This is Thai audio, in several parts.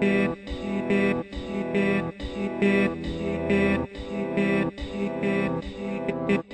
Thank you.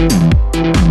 Thank